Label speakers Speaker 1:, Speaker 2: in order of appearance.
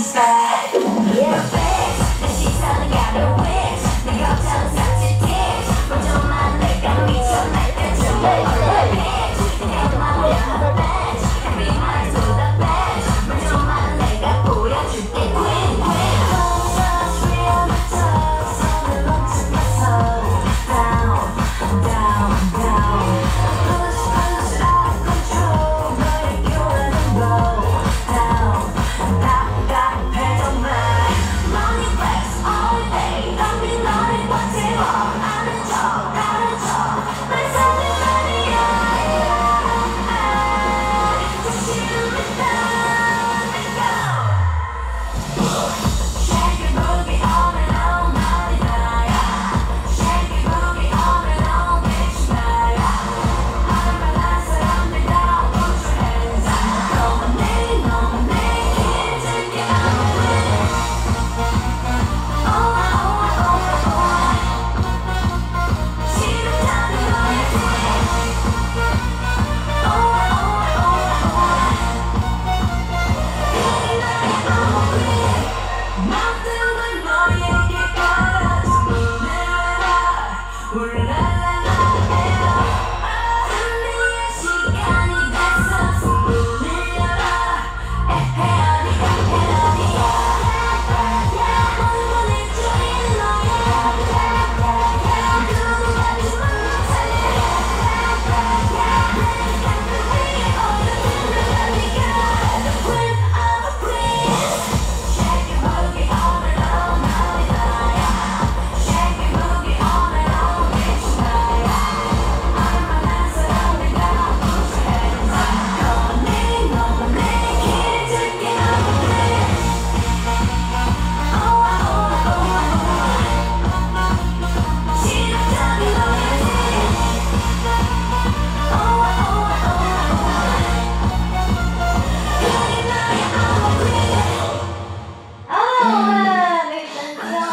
Speaker 1: inside. Yeah. Face, she's telling got no way.